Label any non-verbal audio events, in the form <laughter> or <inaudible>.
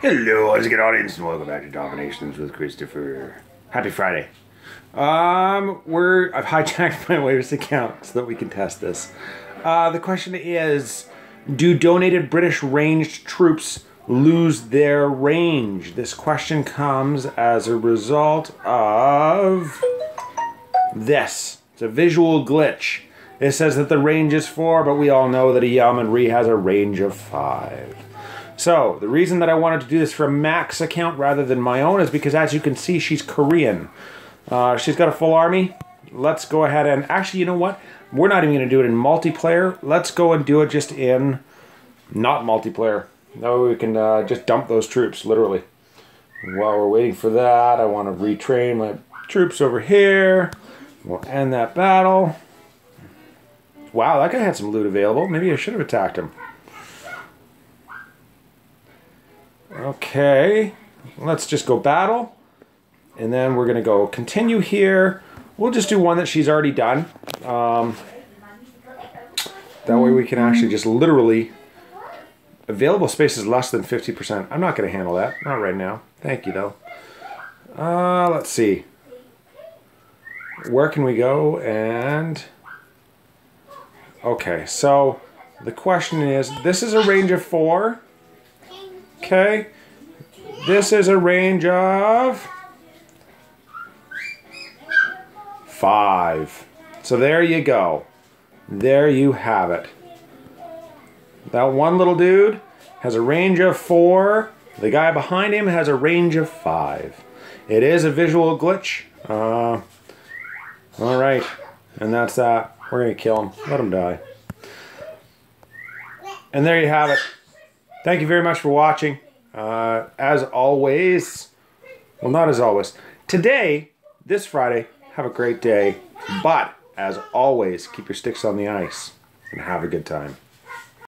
Hello, how's it good audience, and welcome back to Dominations with Christopher. Happy Friday. Um, we're I've hijacked <laughs> my Waves account so that we can test this. Uh, the question is, do donated British ranged troops lose their range? This question comes as a result of this. It's a visual glitch. It says that the range is four, but we all know that a Yeomanry has a range of five. So, the reason that I wanted to do this for Max account rather than my own is because, as you can see, she's Korean. Uh, she's got a full army. Let's go ahead and... Actually, you know what? We're not even going to do it in multiplayer. Let's go and do it just in not multiplayer. That way we can uh, just dump those troops, literally. While we're waiting for that, I want to retrain my troops over here. We'll end that battle. Wow, that guy had some loot available. Maybe I should have attacked him. Okay, let's just go battle. And then we're to go continue here. We'll just do one that she's already done. Um, that way we can actually just literally... Available space is less than 50%. I'm not to handle that. Not right now. Thank you, though. Uh, let's see. Where can we go? And... Okay, so the question is, this is a range of four. Okay. This is a range of five. So there you go. There you have it. That one little dude has a range of four. The guy behind him has a range of five. It is a visual glitch. Uh, all right. And that's that. We're going to kill him. Let him die. And there you have it. Thank you very much for watching. Uh, as always, well, not as always. Today, this Friday, have a great day. But, as always, keep your sticks on the ice and have a good time.